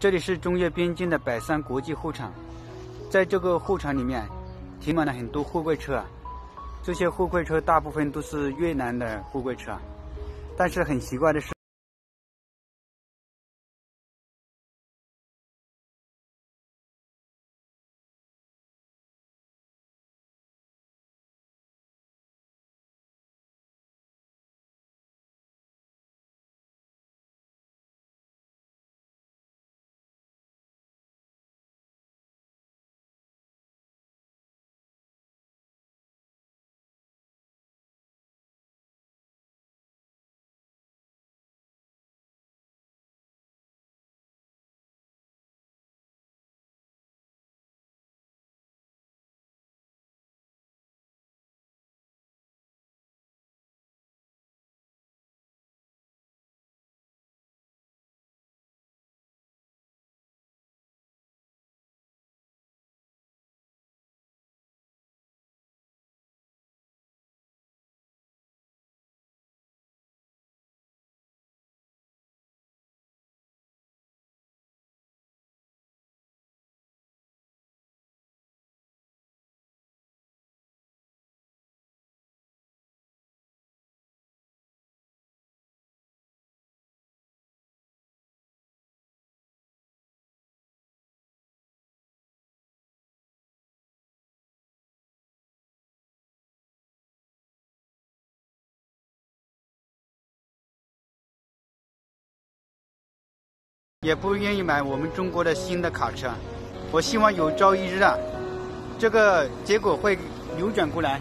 这里是中越边境的百山国际货场，在这个货场里面停满了很多货柜车啊，这些货柜车大部分都是越南的货柜车啊，但是很奇怪的是。也不愿意买我们中国的新的卡车，我希望有朝一日啊，这个结果会扭转过来。